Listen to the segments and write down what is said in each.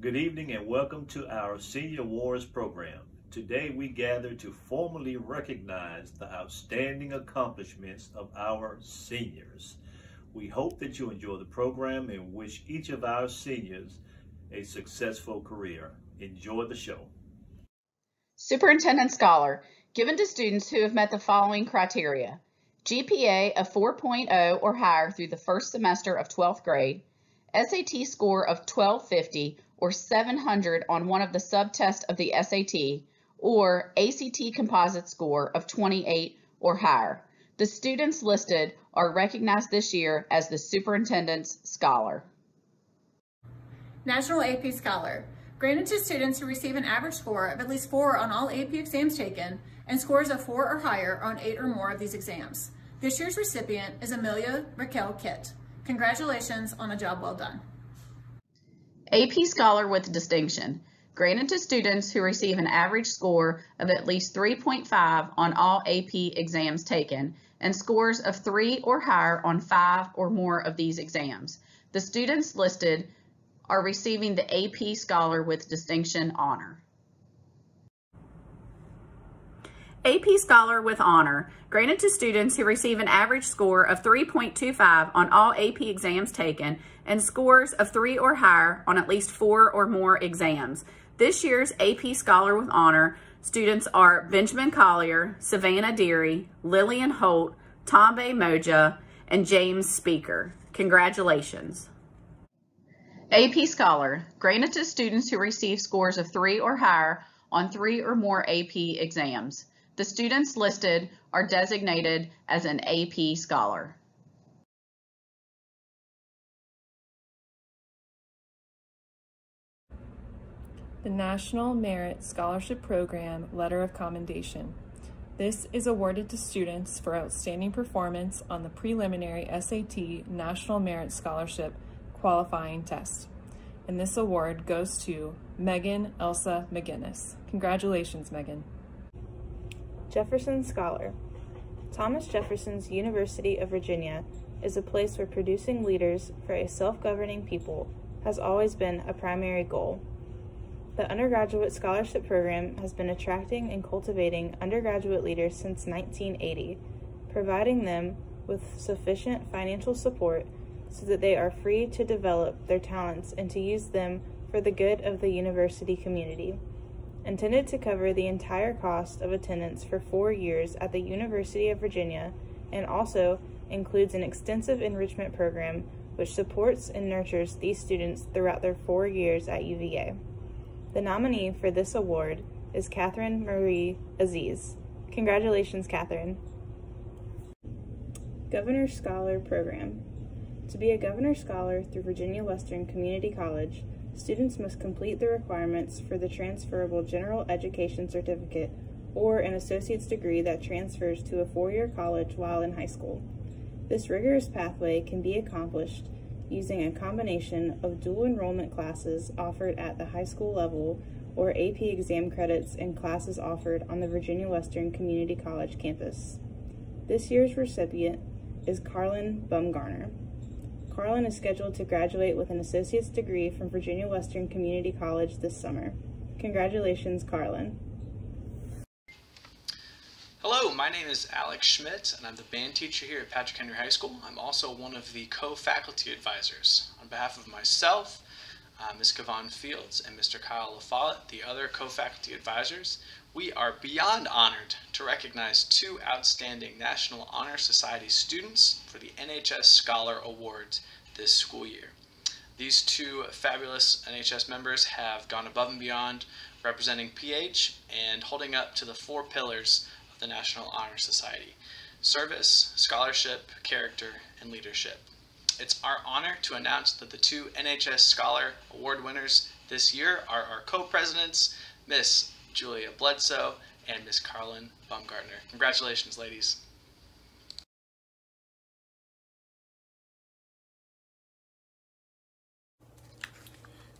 Good evening and welcome to our Senior Awards program. Today we gather to formally recognize the outstanding accomplishments of our seniors. We hope that you enjoy the program and wish each of our seniors a successful career. Enjoy the show. Superintendent Scholar, given to students who have met the following criteria. GPA of 4.0 or higher through the first semester of 12th grade, SAT score of 1250 or 700 on one of the subtests of the SAT, or ACT composite score of 28 or higher. The students listed are recognized this year as the Superintendent's Scholar. National AP Scholar, granted to students who receive an average score of at least four on all AP exams taken and scores of four or higher on eight or more of these exams. This year's recipient is Amelia Raquel Kitt. Congratulations on a job well done. AP Scholar with distinction, granted to students who receive an average score of at least 3.5 on all AP exams taken and scores of 3 or higher on 5 or more of these exams. The students listed are receiving the AP Scholar with distinction honor. AP Scholar with Honor, granted to students who receive an average score of 3.25 on all AP exams taken and scores of 3 or higher on at least 4 or more exams. This year's AP Scholar with Honor students are Benjamin Collier, Savannah Deary, Lillian Holt, Tombe Moja, and James Speaker. Congratulations. AP Scholar, granted to students who receive scores of 3 or higher on 3 or more AP exams. The students listed are designated as an AP Scholar. The National Merit Scholarship Program Letter of Commendation. This is awarded to students for outstanding performance on the preliminary SAT National Merit Scholarship qualifying test. And this award goes to Megan Elsa McGinnis. Congratulations, Megan. Jefferson Scholar. Thomas Jefferson's University of Virginia is a place where producing leaders for a self-governing people has always been a primary goal. The undergraduate scholarship program has been attracting and cultivating undergraduate leaders since 1980, providing them with sufficient financial support so that they are free to develop their talents and to use them for the good of the university community intended to cover the entire cost of attendance for four years at the University of Virginia and also includes an extensive enrichment program which supports and nurtures these students throughout their four years at UVA. The nominee for this award is Catherine Marie Aziz. Congratulations, Catherine. Governor Scholar Program. To be a Governor Scholar through Virginia Western Community College, students must complete the requirements for the transferable General Education Certificate or an associate's degree that transfers to a four-year college while in high school. This rigorous pathway can be accomplished using a combination of dual enrollment classes offered at the high school level or AP exam credits and classes offered on the Virginia Western Community College campus. This year's recipient is Carlin Bumgarner. Carlin is scheduled to graduate with an associate's degree from Virginia Western Community College this summer. Congratulations, Carlin. Hello, my name is Alex Schmidt, and I'm the band teacher here at Patrick Henry High School. I'm also one of the co-faculty advisors. On behalf of myself, uh, Ms. Kavon Fields, and Mr. Kyle LaFollette, the other co-faculty advisors, we are beyond honored to recognize two outstanding National Honor Society students for the NHS Scholar Awards this school year. These two fabulous NHS members have gone above and beyond representing PH and holding up to the four pillars of the National Honor Society. Service, scholarship, character, and leadership. It's our honor to announce that the two NHS Scholar Award winners this year are our co-presidents, Miss Julia Bledsoe, and Miss Carlin Baumgartner. Congratulations, ladies.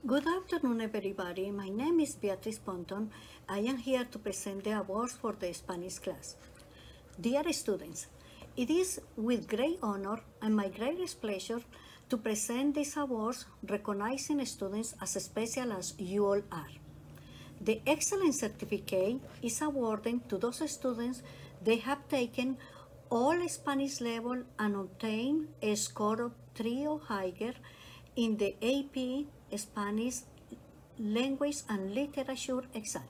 Good afternoon, everybody. My name is Beatriz Ponton. I am here to present the awards for the Spanish class. Dear students, it is with great honor and my greatest pleasure to present these awards recognizing students as special as you all are. The Excellence Certificate is awarded to those students that have taken all Spanish level and obtained a score of 3 or higher in the AP Spanish Language and Literature exam.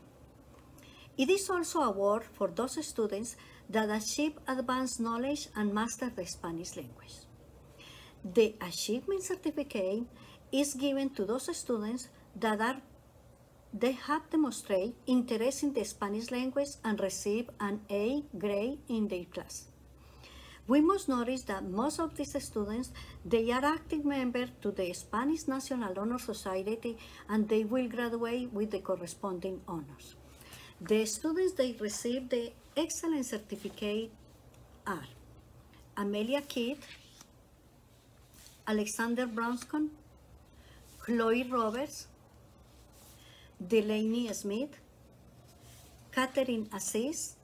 It is also award for those students that achieve advanced knowledge and master the Spanish language. The achievement certificate is given to those students that are they have demonstrated interest in the Spanish language and received an A grade in their class. We must notice that most of these students, they are active members to the Spanish National Honor Society and they will graduate with the corresponding honors. The students they receive the excellent Certificate are Amelia Kidd, Alexander Bronscon, Chloe Roberts, Delaney Smith, Catherine Assis,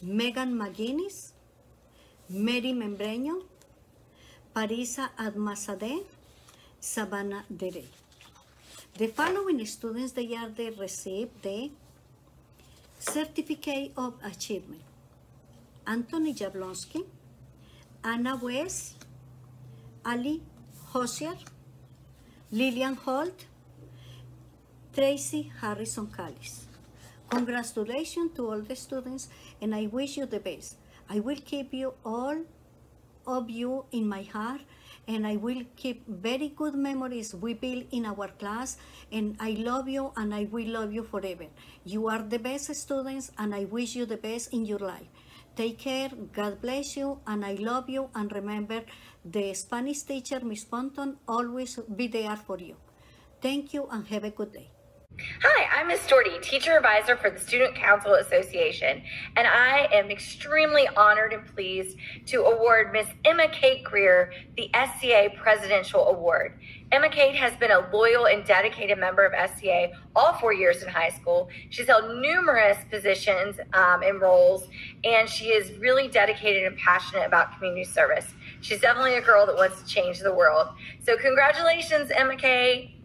Megan McGinnis, Mary Membreño, Parisa Admasade, Savannah Dere. The following students they are they receive the Certificate of Achievement. Anthony Jablonski, Anna West, Ali Hosier, Lillian Holt, Tracy Harrison Callis. Congratulations to all the students and I wish you the best. I will keep you all of you in my heart and I will keep very good memories we build in our class and I love you and I will love you forever. You are the best students and I wish you the best in your life. Take care, God bless you and I love you and remember the Spanish teacher, Miss Ponton, always be there for you. Thank you and have a good day. Hi, I'm Ms. Doherty, Teacher Advisor for the Student Council Association, and I am extremely honored and pleased to award Ms. Emma Kate Greer the SCA Presidential Award. Emma Kate has been a loyal and dedicated member of SCA all four years in high school. She's held numerous positions um, and roles, and she is really dedicated and passionate about community service. She's definitely a girl that wants to change the world. So, congratulations, Emma Kate.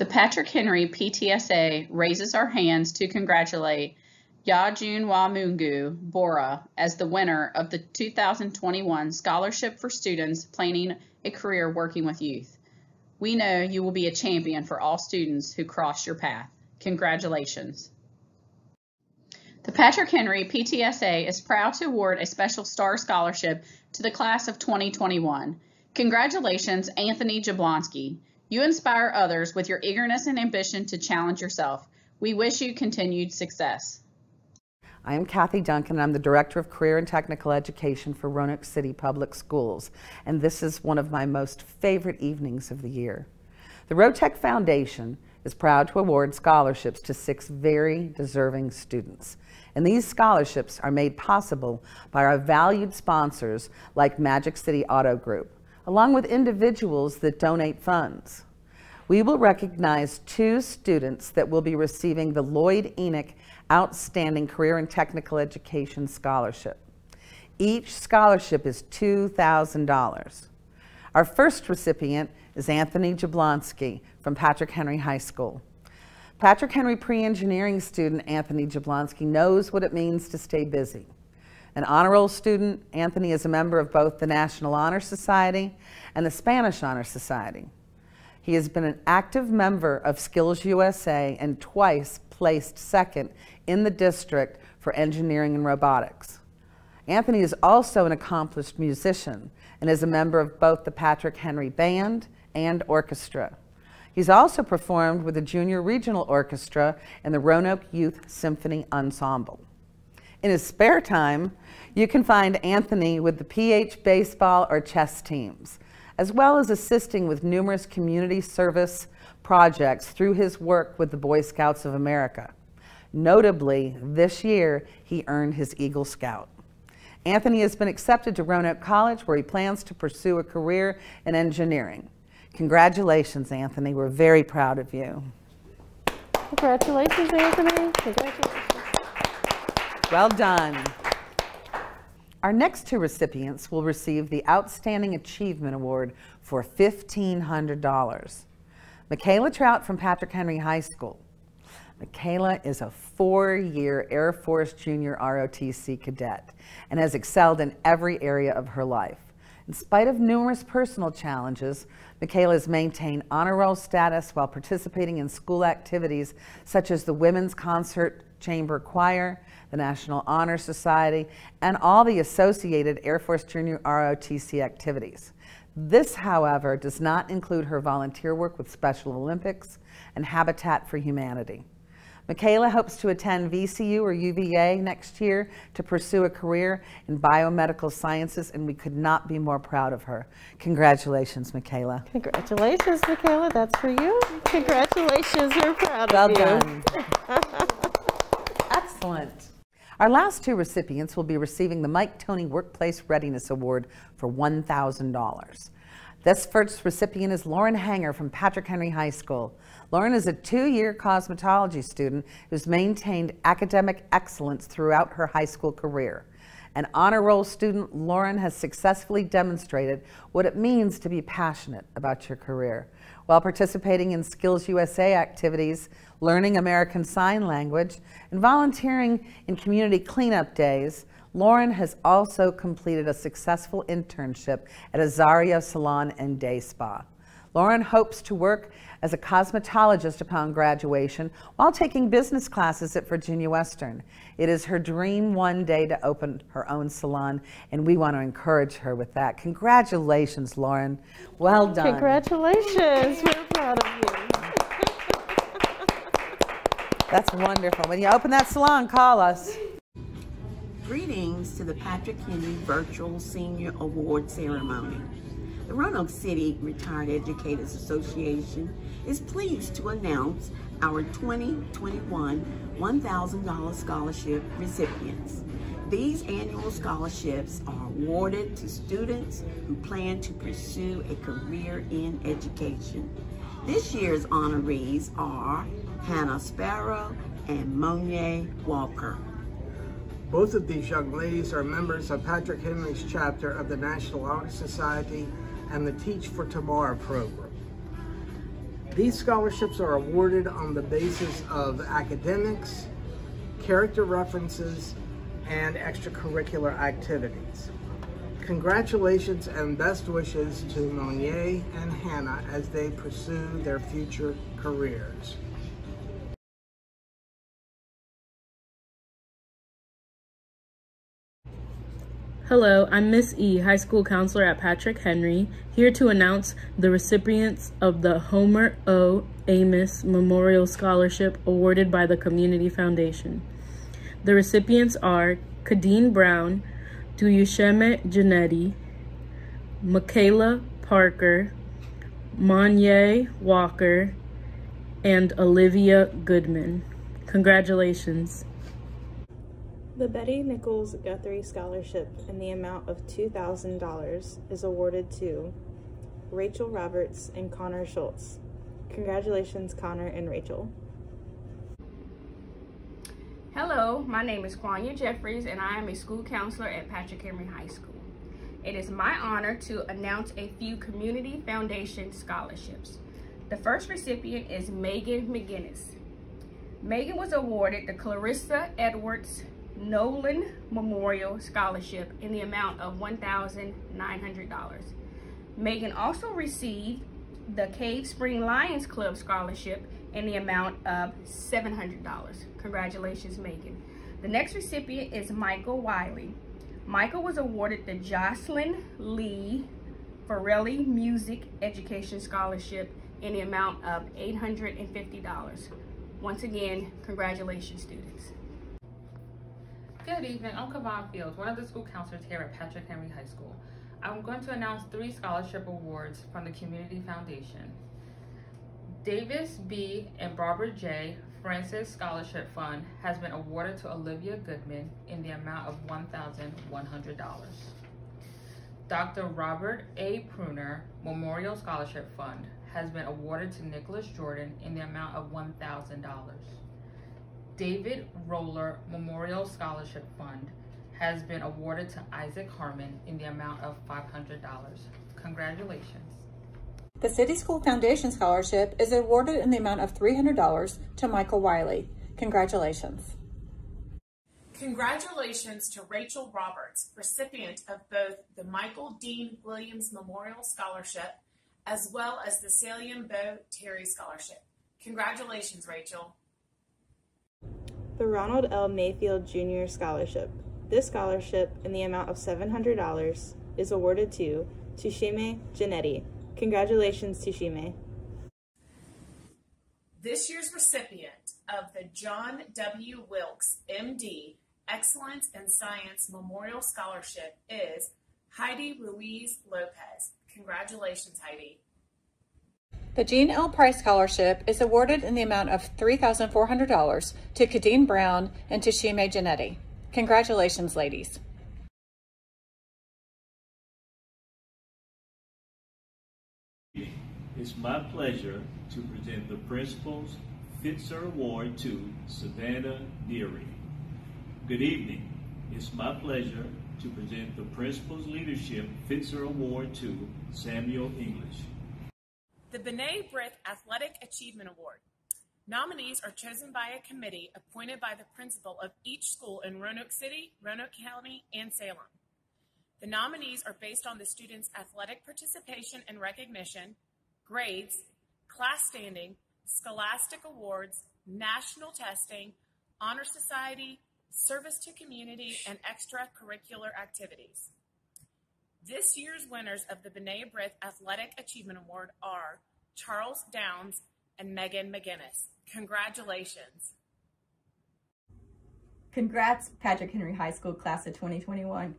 The Patrick Henry PTSA raises our hands to congratulate Yajun Wamungu Bora as the winner of the 2021 Scholarship for Students Planning a Career Working with Youth. We know you will be a champion for all students who cross your path. Congratulations. The Patrick Henry PTSA is proud to award a Special Star Scholarship to the class of 2021. Congratulations, Anthony Jablonski. You inspire others with your eagerness and ambition to challenge yourself. We wish you continued success. I am Kathy Duncan, and I'm the Director of Career and Technical Education for Roanoke City Public Schools, and this is one of my most favorite evenings of the year. The Rotech Foundation is proud to award scholarships to six very deserving students. And these scholarships are made possible by our valued sponsors like Magic City Auto Group, along with individuals that donate funds. We will recognize two students that will be receiving the Lloyd Enoch Outstanding Career and Technical Education Scholarship. Each scholarship is $2,000. Our first recipient is Anthony Jablonski from Patrick Henry High School. Patrick Henry pre-engineering student Anthony Jablonski knows what it means to stay busy. An honor roll student, Anthony is a member of both the National Honor Society and the Spanish Honor Society. He has been an active member of Skills USA and twice placed second in the district for engineering and robotics. Anthony is also an accomplished musician and is a member of both the Patrick Henry Band and Orchestra. He's also performed with the Junior Regional Orchestra and the Roanoke Youth Symphony Ensemble. In his spare time, you can find Anthony with the PH baseball or chess teams, as well as assisting with numerous community service projects through his work with the Boy Scouts of America. Notably, this year, he earned his Eagle Scout. Anthony has been accepted to Roanoke College where he plans to pursue a career in engineering. Congratulations, Anthony. We're very proud of you. Congratulations, Anthony. Congratulations. Well done. Our next two recipients will receive the Outstanding Achievement Award for $1,500. Michaela Trout from Patrick Henry High School. Michaela is a four-year Air Force Junior ROTC cadet and has excelled in every area of her life. In spite of numerous personal challenges, Michaela has maintained honor roll status while participating in school activities such as the Women's Concert Chamber Choir, the National Honor Society, and all the associated Air Force Junior ROTC activities. This, however, does not include her volunteer work with Special Olympics and Habitat for Humanity. Michaela hopes to attend VCU or UVA next year to pursue a career in biomedical sciences, and we could not be more proud of her. Congratulations, Michaela. Congratulations, Michaela. That's for you. Congratulations. We're proud well of you. Well done. Excellent. Our last two recipients will be receiving the Mike Tony Workplace Readiness Award for $1,000. This first recipient is Lauren Hanger from Patrick Henry High School. Lauren is a two-year cosmetology student who's maintained academic excellence throughout her high school career. An honor roll student, Lauren has successfully demonstrated what it means to be passionate about your career. While participating in Skills USA activities, learning American Sign Language, and volunteering in community cleanup days, Lauren has also completed a successful internship at Azario Salon and Day Spa. Lauren hopes to work as a cosmetologist upon graduation while taking business classes at Virginia Western. It is her dream one day to open her own salon, and we want to encourage her with that. Congratulations, Lauren. Well done. Congratulations. We're proud of you. That's wonderful. When you open that salon, call us. Greetings to the Patrick Henry Virtual Senior Award Ceremony. The Roanoke City Retired Educators Association is pleased to announce our 2021 $1,000 scholarship recipients. These annual scholarships are awarded to students who plan to pursue a career in education. This year's honorees are Hannah Sparrow and Monier Walker. Both of these young ladies are members of Patrick Henry's chapter of the National Honor Society and the Teach for Tomorrow program. These scholarships are awarded on the basis of academics, character references, and extracurricular activities. Congratulations and best wishes to Monier and Hannah as they pursue their future careers. Hello, I'm Miss E, high school counselor at Patrick Henry, here to announce the recipients of the Homer O. Amos Memorial Scholarship awarded by the Community Foundation. The recipients are Kadeen Brown, Duyusheme Janetti, Michaela Parker, Monye Walker, and Olivia Goodman. Congratulations. The Betty Nichols Guthrie Scholarship in the amount of $2,000 is awarded to Rachel Roberts and Connor Schultz. Congratulations, Connor and Rachel. Hello, my name is Quanya Jeffries and I am a school counselor at Patrick Henry High School. It is my honor to announce a few Community Foundation scholarships. The first recipient is Megan McGinnis. Megan was awarded the Clarissa Edwards Nolan Memorial Scholarship in the amount of $1,900. Megan also received the Cave Spring Lions Club Scholarship in the amount of $700. Congratulations, Megan. The next recipient is Michael Wiley. Michael was awarded the Jocelyn Lee Farrelly Music Education Scholarship in the amount of $850. Once again, congratulations, students. Good evening, I'm Kavan Fields, one of the school counselors here at Patrick Henry High School. I'm going to announce three scholarship awards from the Community Foundation. Davis B. and Barbara J. Francis Scholarship Fund has been awarded to Olivia Goodman in the amount of $1,100. Dr. Robert A. Pruner Memorial Scholarship Fund has been awarded to Nicholas Jordan in the amount of $1,000. David Roller Memorial Scholarship Fund has been awarded to Isaac Harmon in the amount of $500. Congratulations. The City School Foundation Scholarship is awarded in the amount of $300 to Michael Wiley. Congratulations. Congratulations to Rachel Roberts, recipient of both the Michael Dean Williams Memorial Scholarship as well as the Salium Bo Terry Scholarship. Congratulations, Rachel. The Ronald L. Mayfield Jr. Scholarship. This scholarship, in the amount of $700, is awarded to Tushime Janetti. Congratulations, Tushime. This year's recipient of the John W. Wilkes, MD, Excellence in Science Memorial Scholarship is Heidi Ruiz Lopez. Congratulations, Heidi. The Jean L. Price Scholarship is awarded in the amount of $3,400 to Kadeen Brown and Tushime Janetti. Congratulations, ladies. It's my pleasure to present the Principal's Fitzer Award to Savannah Deary. Good evening. It's my pleasure to present the Principal's Leadership Fitzer Award to Samuel English. The B'nai B'rith Athletic Achievement Award. Nominees are chosen by a committee appointed by the principal of each school in Roanoke City, Roanoke County, and Salem. The nominees are based on the student's athletic participation and recognition, grades, class standing, scholastic awards, national testing, honor society, service to community, and extracurricular activities. This year's winners of the B'nai B'rith Athletic Achievement Award are Charles Downs and Megan McGinnis. Congratulations. Congrats, Patrick Henry High School class of 2021.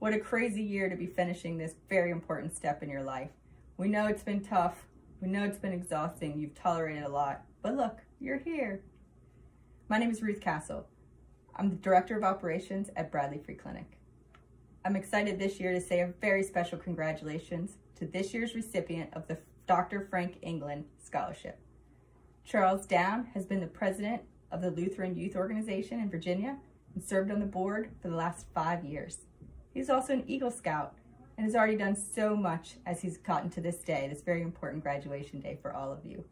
What a crazy year to be finishing this very important step in your life. We know it's been tough. We know it's been exhausting. You've tolerated a lot. But look, you're here. My name is Ruth Castle. I'm the Director of Operations at Bradley Free Clinic. I'm excited this year to say a very special congratulations to this year's recipient of the Dr. Frank England Scholarship. Charles Down has been the president of the Lutheran Youth Organization in Virginia and served on the board for the last five years. He's also an Eagle Scout and has already done so much as he's gotten to this day, this very important graduation day for all of you.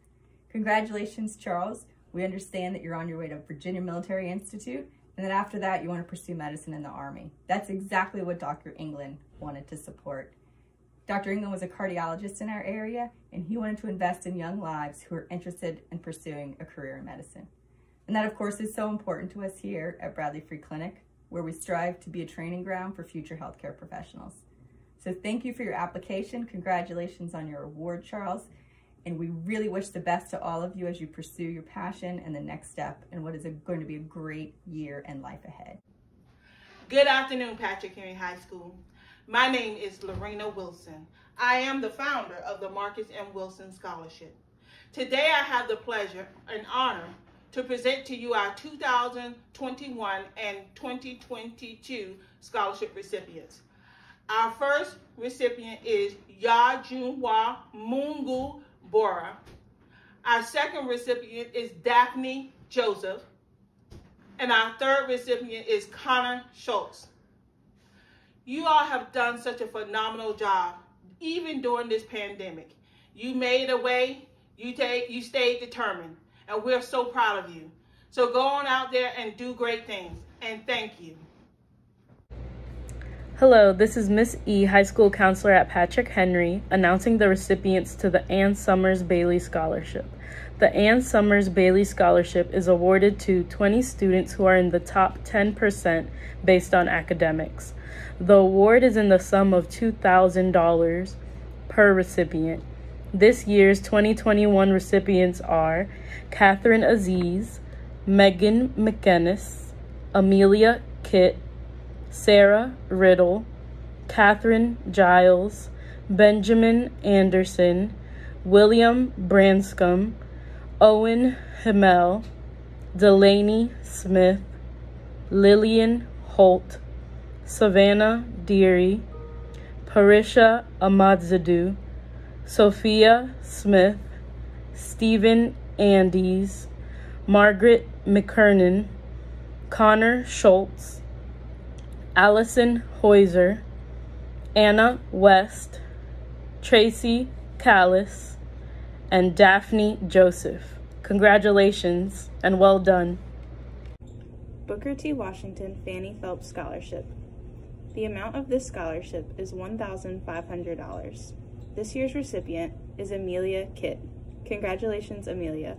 Congratulations, Charles. We understand that you're on your way to Virginia Military Institute and then after that, you want to pursue medicine in the Army. That's exactly what Dr. England wanted to support. Dr. England was a cardiologist in our area, and he wanted to invest in young lives who are interested in pursuing a career in medicine. And that, of course, is so important to us here at Bradley Free Clinic, where we strive to be a training ground for future healthcare professionals. So thank you for your application. Congratulations on your award, Charles. And we really wish the best to all of you as you pursue your passion and the next step in what is a, going to be a great year and life ahead. Good afternoon, Patrick Henry High School. My name is Lorena Wilson. I am the founder of the Marcus M. Wilson Scholarship. Today I have the pleasure and honor to present to you our 2021 and 2022 scholarship recipients. Our first recipient is Ya Junhwa Mungu Bora. Our second recipient is Daphne Joseph. And our third recipient is Connor Schultz. You all have done such a phenomenal job, even during this pandemic. You made a way, you, take, you stayed determined, and we're so proud of you. So go on out there and do great things, and thank you. Hello, this is Miss E, high school counselor at Patrick Henry, announcing the recipients to the Ann Summers Bailey Scholarship. The Ann Summers Bailey Scholarship is awarded to 20 students who are in the top 10% based on academics. The award is in the sum of $2,000 per recipient. This year's 2021 recipients are Catherine Aziz, Megan McGinnis, Amelia Kitt, Sarah Riddle, Catherine Giles, Benjamin Anderson, William Branscombe, Owen Himmel, Delaney Smith, Lillian Holt, Savannah Deary, Parisha Amadzadu, Sophia Smith, Stephen Andes, Margaret McKernan, Connor Schultz, Allison Hoyser, Anna West, Tracy Callis, and Daphne Joseph. Congratulations and well done. Booker T. Washington Fannie Phelps Scholarship. The amount of this scholarship is $1,500. This year's recipient is Amelia Kitt. Congratulations, Amelia.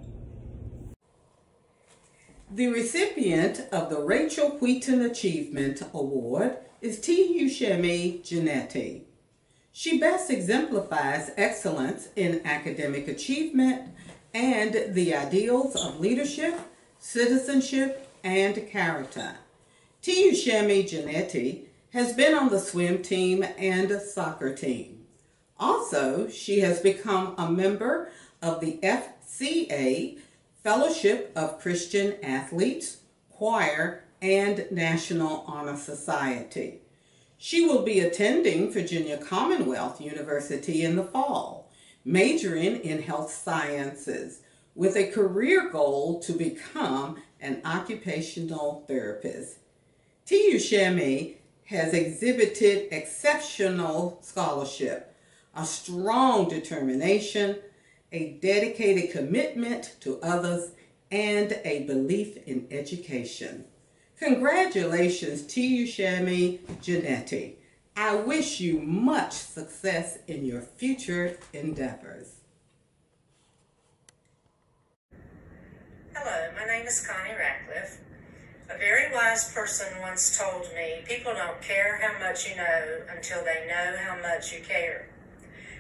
The recipient of the Rachel Wheaton Achievement Award is T. Ushemi Janetti. She best exemplifies excellence in academic achievement and the ideals of leadership, citizenship, and character. T. Ushemi Janetti has been on the swim team and soccer team. Also, she has become a member of the FCA Fellowship of Christian Athletes, Choir, and National Honor Society. She will be attending Virginia Commonwealth University in the fall, majoring in health sciences with a career goal to become an occupational therapist. T. Ushemi has exhibited exceptional scholarship, a strong determination, a dedicated commitment to others, and a belief in education. Congratulations to you, Shami Janetti. I wish you much success in your future endeavors. Hello, my name is Connie Ratcliffe. A very wise person once told me, people don't care how much you know until they know how much you care.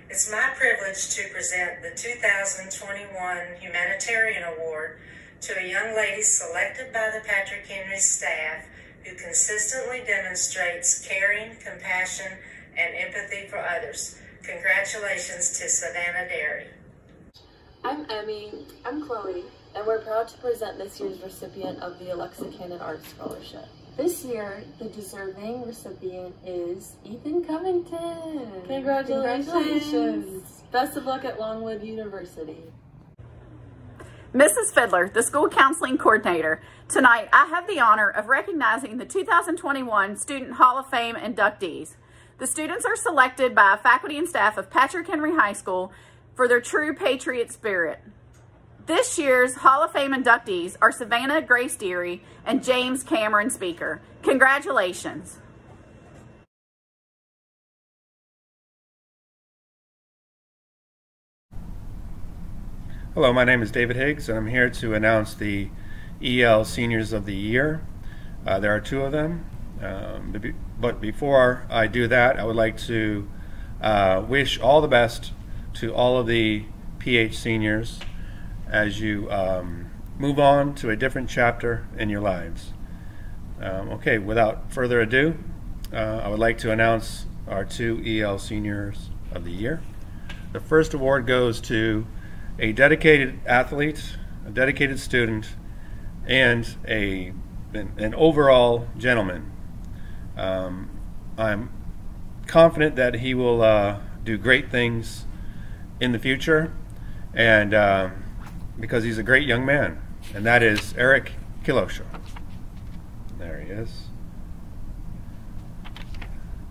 It's my privilege to present the 2021 Humanitarian Award to a young lady selected by the Patrick Henry staff who consistently demonstrates caring, compassion, and empathy for others. Congratulations to Savannah Derry. I'm Emmy. I'm Chloe, and we're proud to present this year's recipient of the Alexa Cannon Arts Scholarship. This year, the deserving recipient is Ethan Covington. Congratulations. Congratulations. Best of luck at Longwood University. Mrs. Fiddler, the school counseling coordinator. Tonight, I have the honor of recognizing the 2021 Student Hall of Fame inductees. The students are selected by faculty and staff of Patrick Henry High School for their true patriot spirit. This year's Hall of Fame inductees are Savannah Grace Deary and James Cameron Speaker. Congratulations. Hello, my name is David Higgs, and I'm here to announce the EL Seniors of the Year. Uh, there are two of them, um, but before I do that, I would like to uh, wish all the best to all of the PH seniors as you um, move on to a different chapter in your lives. Um, okay, without further ado, uh, I would like to announce our two EL Seniors of the Year. The first award goes to a dedicated athlete, a dedicated student, and a an, an overall gentleman. Um, I'm confident that he will uh, do great things in the future, and uh, because he's a great young man, and that is Eric Kilosho. There he is.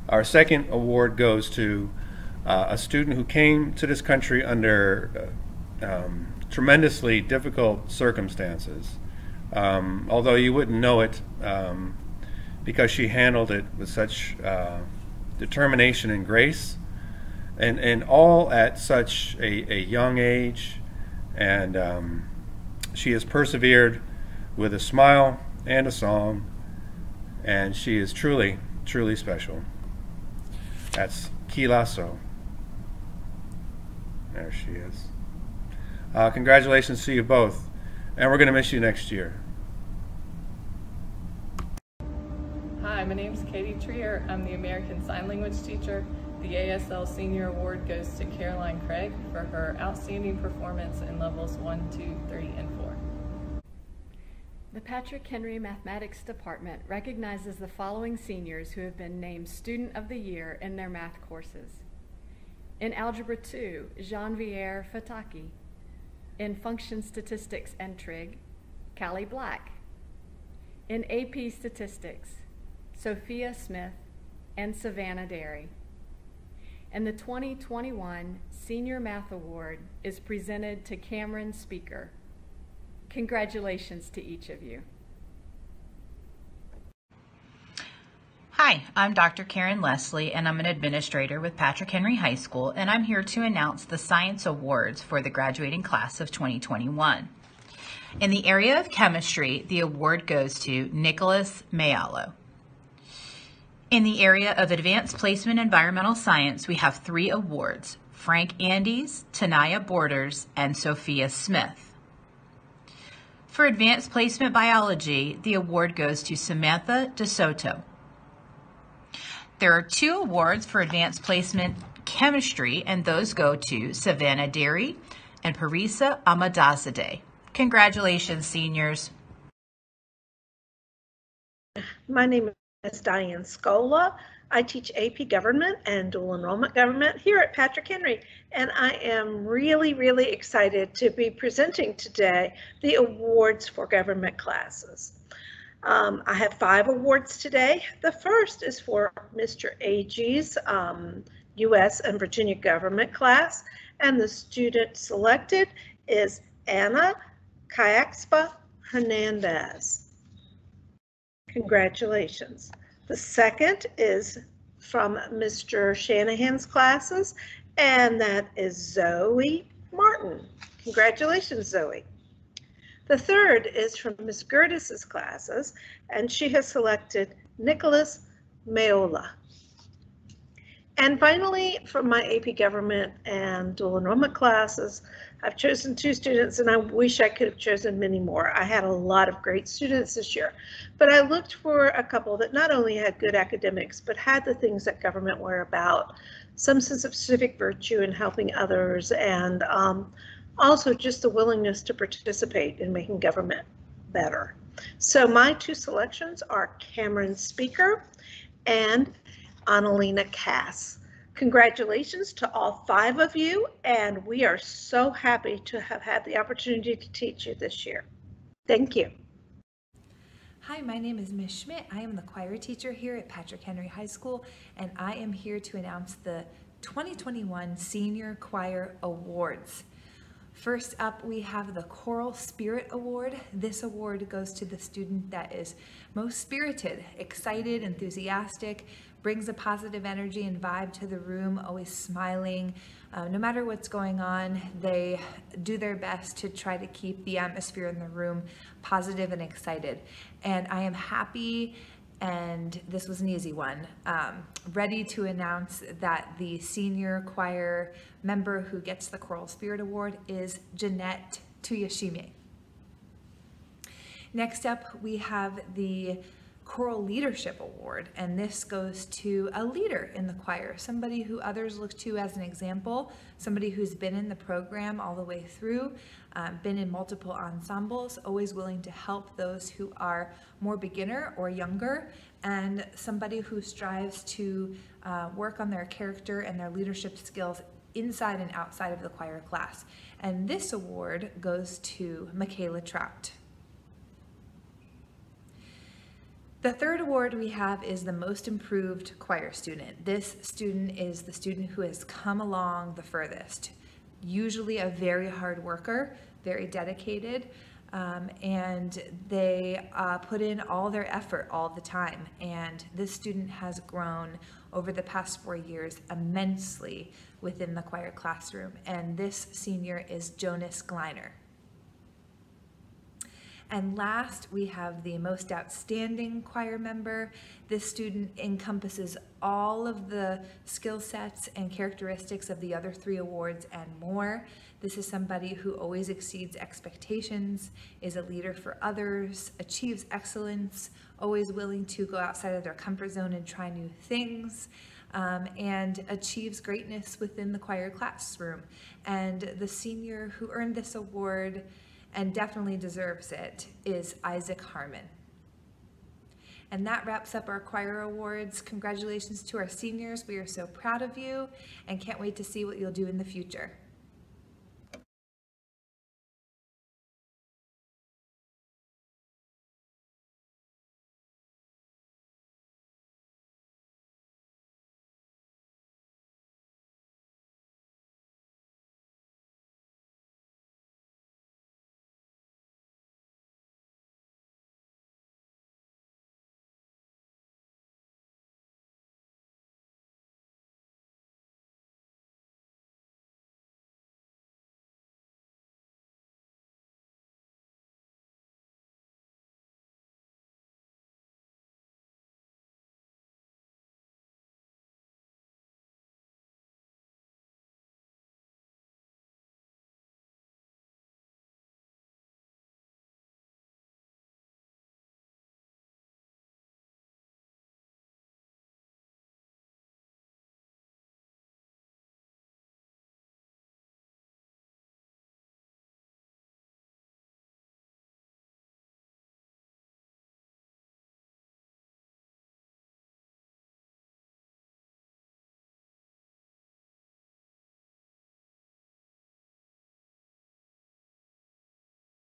Our second award goes to uh, a student who came to this country under uh, um, tremendously difficult circumstances. Um, although you wouldn't know it um, because she handled it with such uh, determination and grace, and, and all at such a, a young age. And um, she has persevered with a smile and a song, and she is truly, truly special. That's Kilaso. There she is. Uh, congratulations to you both, and we're going to miss you next year. Hi, my name is Katie Trier. I'm the American Sign Language teacher the ASL Senior Award goes to Caroline Craig for her outstanding performance in levels 1, 2, 3, and 4. The Patrick Henry Mathematics Department recognizes the following seniors who have been named Student of the Year in their math courses. In Algebra 2, Jean-Pierre Fataki. In Function Statistics and Trig, Callie Black. In AP Statistics, Sophia Smith, and Savannah Derry. And the 2021 Senior Math Award is presented to Cameron Speaker. Congratulations to each of you. Hi, I'm Dr. Karen Leslie, and I'm an administrator with Patrick Henry High School, and I'm here to announce the Science Awards for the graduating class of 2021. In the area of chemistry, the award goes to Nicholas Mayalo. In the area of advanced placement environmental science, we have three awards Frank Andes, Tanaya Borders, and Sophia Smith. For advanced placement biology, the award goes to Samantha DeSoto. There are two awards for advanced placement chemistry, and those go to Savannah Derry and Parisa Amadazadeh. Congratulations, seniors. My name is Diane Scola. I teach AP Government and Dual Enrollment Government here at Patrick Henry, and I am really, really excited to be presenting today the awards for government classes. Um, I have five awards today. The first is for Mr. Agee's um, U.S. and Virginia government class, and the student selected is Anna Cayaxpa Hernandez. Congratulations. The second is from Mr. Shanahan's classes, and that is Zoe Martin. Congratulations, Zoe. The third is from Ms. Gertis's classes, and she has selected Nicholas Mayola. And finally, from my AP Government and Dual Enrollment classes, I've chosen two students and I wish I could have chosen many more. I had a lot of great students this year, but I looked for a couple that not only had good academics, but had the things that government were about, some sense of civic virtue in helping others, and um, also just the willingness to participate in making government better. So my two selections are Cameron Speaker and Annalena Cass. Congratulations to all five of you, and we are so happy to have had the opportunity to teach you this year. Thank you. Hi, my name is Ms. Schmidt. I am the choir teacher here at Patrick Henry High School, and I am here to announce the 2021 Senior Choir Awards. First up, we have the Choral Spirit Award. This award goes to the student that is most spirited, excited, enthusiastic, brings a positive energy and vibe to the room, always smiling. Uh, no matter what's going on, they do their best to try to keep the atmosphere in the room positive and excited. And I am happy and this was an easy one. Um, ready to announce that the senior choir member who gets the Choral Spirit Award is Jeanette Tuyashime. Next up, we have the Choral Leadership Award, and this goes to a leader in the choir, somebody who others look to as an example, somebody who's been in the program all the way through, um, been in multiple ensembles, always willing to help those who are more beginner or younger, and somebody who strives to uh, work on their character and their leadership skills inside and outside of the choir class. And this award goes to Michaela Trout. The third award we have is the most improved choir student. This student is the student who has come along the furthest. Usually a very hard worker, very dedicated, um, and they uh, put in all their effort all the time. And this student has grown over the past four years immensely within the choir classroom. And this senior is Jonas Gleiner. And last, we have the most outstanding choir member. This student encompasses all of the skill sets and characteristics of the other three awards and more. This is somebody who always exceeds expectations, is a leader for others, achieves excellence, always willing to go outside of their comfort zone and try new things. Um, and achieves greatness within the choir classroom. And the senior who earned this award and definitely deserves it is Isaac Harmon. And that wraps up our choir awards. Congratulations to our seniors. We are so proud of you and can't wait to see what you'll do in the future.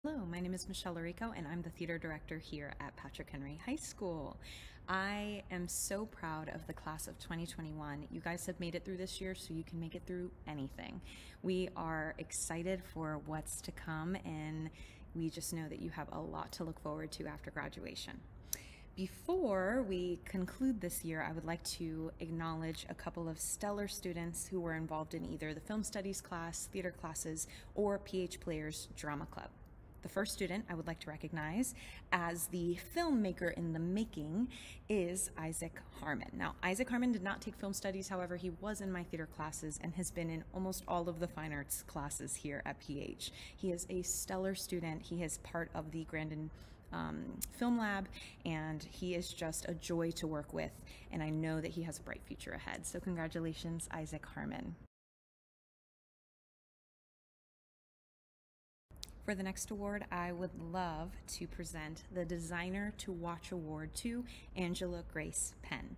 Hello, my name is Michelle Larico and I'm the theater director here at Patrick Henry High School. I am so proud of the class of 2021. You guys have made it through this year, so you can make it through anything. We are excited for what's to come, and we just know that you have a lot to look forward to after graduation. Before we conclude this year, I would like to acknowledge a couple of stellar students who were involved in either the film studies class, theater classes, or PH Players Drama Club. The first student I would like to recognize as the filmmaker in the making is Isaac Harmon. Now, Isaac Harmon did not take film studies, however, he was in my theater classes and has been in almost all of the fine arts classes here at PH. He is a stellar student. He is part of the Grandin um, Film Lab, and he is just a joy to work with, and I know that he has a bright future ahead. So, congratulations, Isaac Harmon. For the next award, I would love to present the Designer to Watch Award to Angela Grace Penn.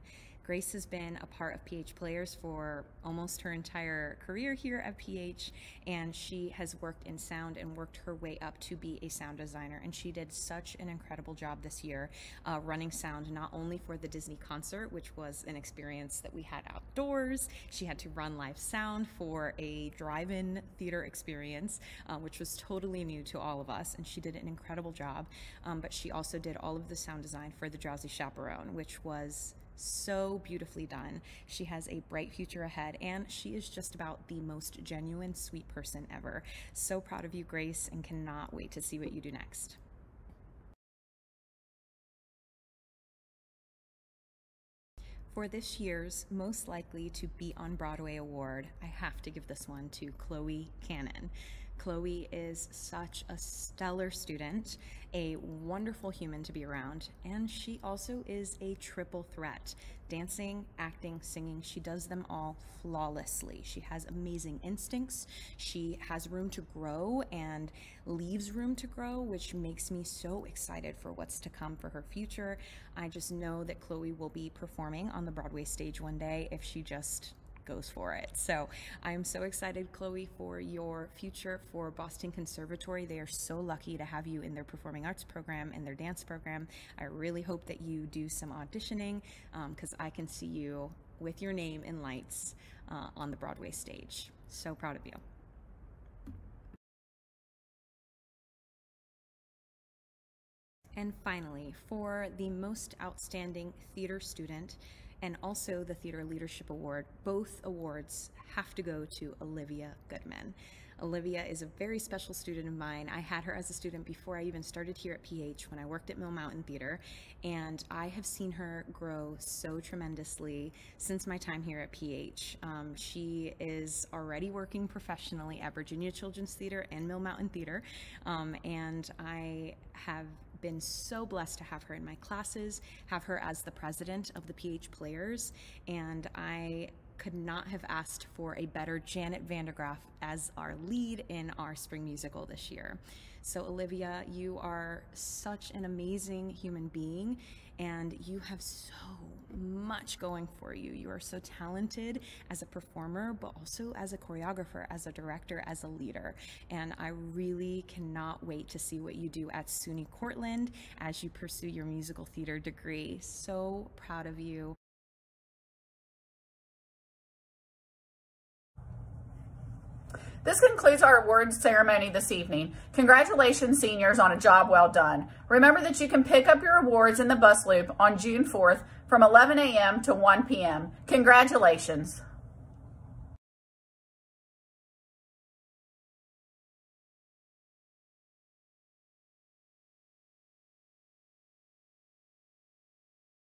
Grace has been a part of PH Players for almost her entire career here at PH, and she has worked in sound and worked her way up to be a sound designer. And she did such an incredible job this year uh, running sound, not only for the Disney concert, which was an experience that we had outdoors, she had to run live sound for a drive in theater experience, uh, which was totally new to all of us, and she did an incredible job. Um, but she also did all of the sound design for the Drowsy Chaperone, which was so beautifully done. She has a bright future ahead, and she is just about the most genuine, sweet person ever. So proud of you, Grace, and cannot wait to see what you do next. For this year's Most Likely to Be on Broadway award, I have to give this one to Chloe Cannon. Chloe is such a stellar student, a wonderful human to be around, and she also is a triple threat. Dancing, acting, singing, she does them all flawlessly. She has amazing instincts. She has room to grow and leaves room to grow, which makes me so excited for what's to come for her future. I just know that Chloe will be performing on the Broadway stage one day if she just goes for it. So I'm so excited, Chloe, for your future for Boston Conservatory. They are so lucky to have you in their performing arts program and their dance program. I really hope that you do some auditioning because um, I can see you with your name in lights uh, on the Broadway stage. So proud of you. And finally, for the most outstanding theater student, and also the Theater Leadership Award. Both awards have to go to Olivia Goodman. Olivia is a very special student of mine. I had her as a student before I even started here at PH when I worked at Mill Mountain Theater, and I have seen her grow so tremendously since my time here at PH. Um, she is already working professionally at Virginia Children's Theater and Mill Mountain Theater, um, and I have been so blessed to have her in my classes, have her as the president of the PH Players, and I could not have asked for a better Janet Van De Graaff as our lead in our spring musical this year. So, Olivia, you are such an amazing human being, and you have so much going for you. You are so talented as a performer, but also as a choreographer, as a director, as a leader. And I really cannot wait to see what you do at SUNY Cortland as you pursue your musical theater degree. So proud of you. This concludes our awards ceremony this evening. Congratulations, seniors, on a job well done. Remember that you can pick up your awards in the bus loop on June 4th from 11 a.m. to 1 p.m. Congratulations.